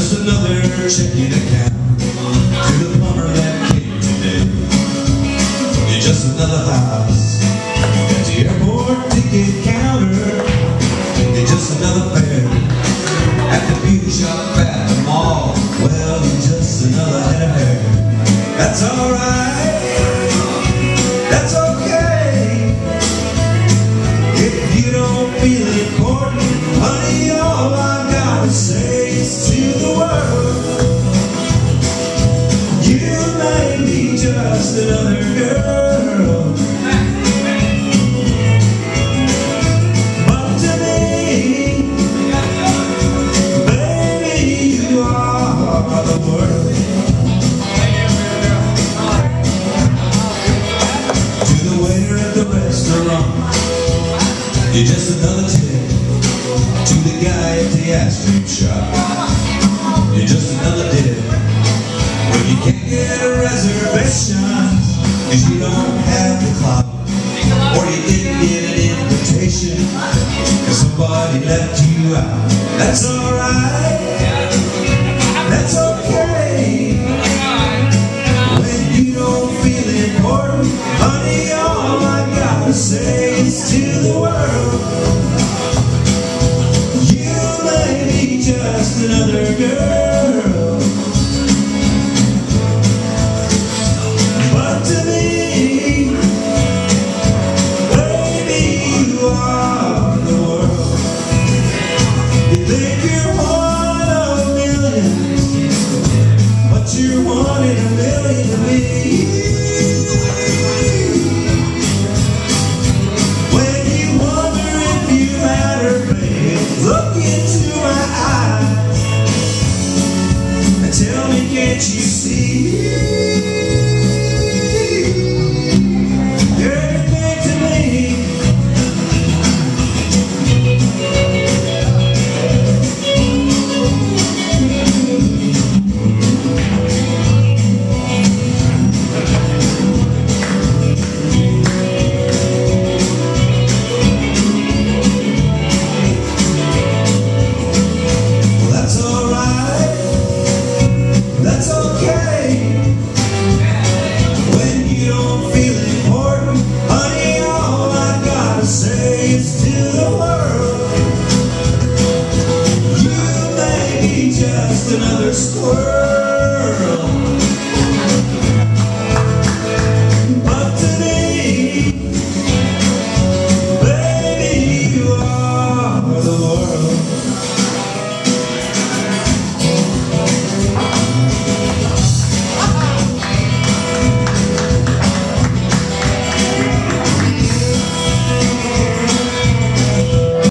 Just another checking account to the plumber that came today. You're just another house at the airport ticket counter. You're just another fare at the beauty shop at the mall. Well, you're just another hair. That's alright. That's okay. If you don't feel just another girl. But to me, baby, you are the. To the waiter at the restaurant, you're just another tip. To the guy at the ice cream shop, That's alright, that's okay. When you don't feel important, honey, all I gotta say is to the world, you may be just another girl. Can't you see? just another squirrel.